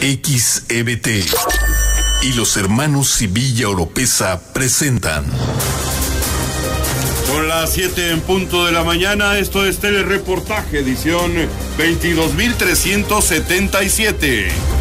XEBT y los hermanos Sevilla Oropesa presentan. Son las 7 en punto de la mañana, esto es Telereportaje, edición 22377.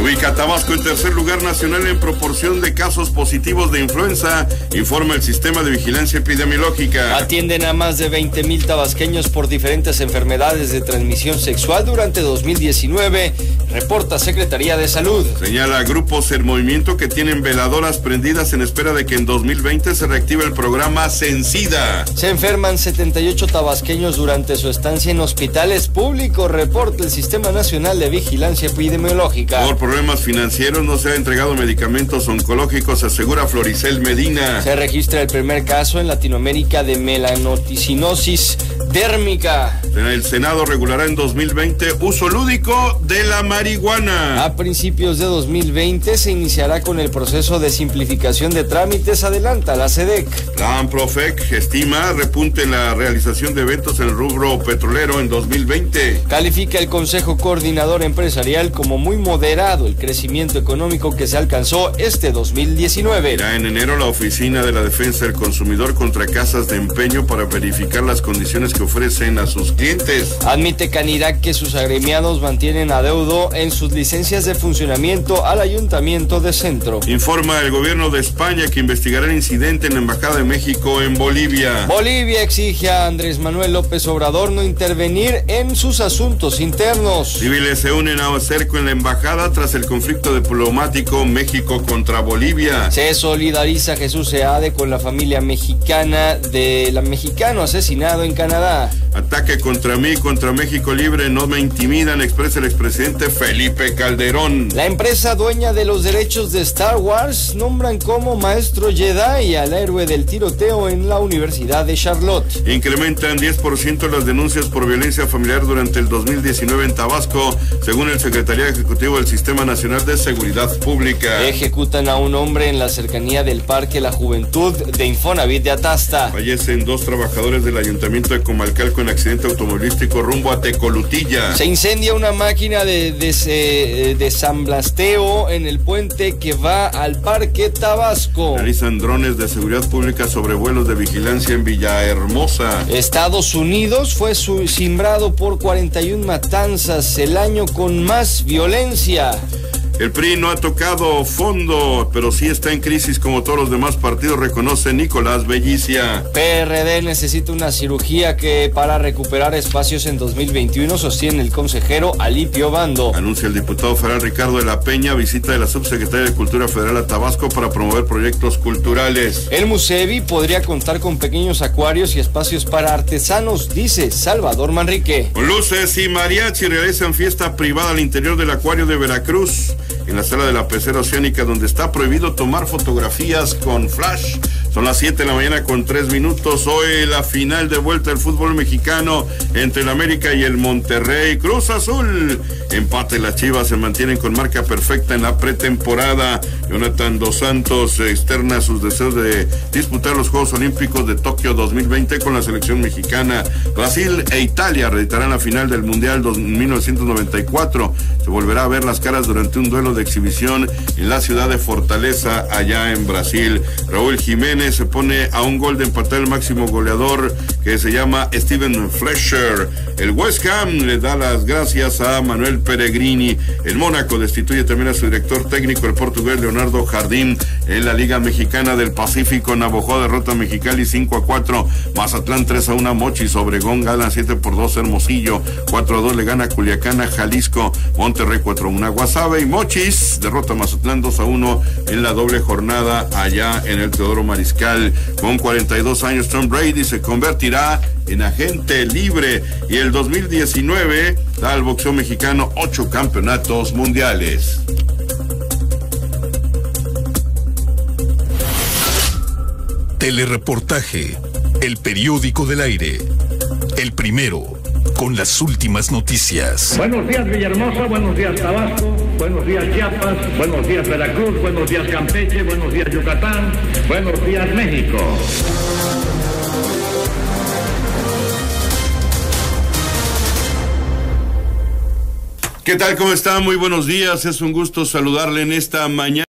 Se ubica Tabasco en tercer lugar nacional en proporción de casos positivos de influenza, informa el sistema de vigilancia epidemiológica. Atienden a más de 20 mil tabasqueños por diferentes enfermedades de transmisión sexual durante 2019, reporta Secretaría de Salud. Señala grupos en movimiento que tienen veladoras prendidas en espera de que en 2020 se reactive el programa Sencida. Se enferman 78 tabasqueños durante su estancia en hospitales públicos, reporta el Sistema Nacional de Vigilancia Epidemiológica. Por problemas financieros no se ha entregado medicamentos oncológicos, asegura Floricel Medina. Se registra el primer caso en Latinoamérica de melanoticinosis dérmica. El Senado regulará en 2020 uso lúdico de la marihuana. A principios de 2020 se iniciará con el proceso de simplificación de trámites, adelanta la SEDEC. La AMPROFEC estima repunte en la realización de eventos en el rubro petrolero en 2020. Califica el Consejo Coordinador Empresarial como muy moderado el crecimiento económico que se alcanzó este 2019. Irá en enero la Oficina de la Defensa del Consumidor contra casas de empeño para verificar las condiciones que ofrecen a sus clientes. Admite Canirac que sus agremiados mantienen adeudo en sus licencias de funcionamiento al Ayuntamiento de Centro. Informa el gobierno de España que investigará el incidente en la Embajada de México en Bolivia. Bolivia exige a Andrés Manuel López Obrador no intervenir en sus asuntos internos. Civiles se unen a cerco en la embajada tras el conflicto diplomático México contra Bolivia. Se solidariza Jesús Seade con la familia mexicana del mexicano asesinado en Canadá. galera! Ataque contra mí, contra México Libre, no me intimidan, expresa el expresidente Felipe Calderón. La empresa dueña de los derechos de Star Wars nombran como maestro Jedi al héroe del tiroteo en la Universidad de Charlotte. Incrementan 10% las denuncias por violencia familiar durante el 2019 en Tabasco, según el secretario ejecutivo del Sistema Nacional de Seguridad Pública. Ejecutan a un hombre en la cercanía del Parque La Juventud de Infonavit de Atasta. Fallecen dos trabajadores del Ayuntamiento de Comalcalco en accidente automovilístico rumbo a Tecolutilla. Se incendia una máquina de, de, desamblasteo en el puente que va al Parque Tabasco. Realizan drones de seguridad pública sobre vuelos de vigilancia en Villahermosa. Estados Unidos fue simbrado por 41 matanzas, el año con más violencia. El PRI no ha tocado fondo, pero sí está en crisis como todos los demás partidos, reconoce Nicolás Bellicia. PRD necesita una cirugía que para recuperar espacios en 2021 sostiene el consejero Alipio Bando. Anuncia el diputado federal Ricardo de la Peña visita de la subsecretaria de Cultura Federal a Tabasco para promover proyectos culturales. El Musevi podría contar con pequeños acuarios y espacios para artesanos, dice Salvador Manrique. Luces y mariachi realizan fiesta privada al interior del acuario de Veracruz en la sala de la pecera oceánica donde está prohibido tomar fotografías con flash. Son las 7 de la mañana con 3 minutos. Hoy la final de vuelta del fútbol mexicano entre el América y el Monterrey. Cruz Azul. Empate las Chivas se mantienen con marca perfecta en la pretemporada. Jonathan Dos Santos externa sus deseos de disputar los Juegos Olímpicos de Tokio 2020 con la selección mexicana. Brasil e Italia reeditarán la final del Mundial 1994. Se volverá a ver las caras durante un duelo de exhibición en la ciudad de Fortaleza, allá en Brasil. Raúl Jiménez se pone a un gol de empatar el máximo goleador que se llama Steven Fletcher. El West Ham le da las gracias a Manuel Peregrini. El Mónaco destituye también a su director técnico, el portugués Leonardo Jardín, en la Liga Mexicana del Pacífico. Navojoa derrota a Mexicali 5 a 4. Mazatlán 3 a 1. Mochis Obregón gana 7 por 2. Hermosillo 4 a 2 le gana Culiacán a Jalisco. Monterrey 4 a 1. Guasave y Mochis derrota a Mazatlán 2 a 1 en la doble jornada allá en el Teodoro Mariscal. Con 42 años, Tom Brady se convertirá en agente libre y el 2019 da al boxeo mexicano ocho campeonatos mundiales. Telereportaje, el periódico del aire, el primero con las últimas noticias. Buenos días Villahermosa, buenos días Tabasco, buenos días Chiapas, buenos días Veracruz, buenos días Campeche, buenos días Yucatán, buenos días México. ¿Qué tal? ¿Cómo está? Muy buenos días. Es un gusto saludarle en esta mañana.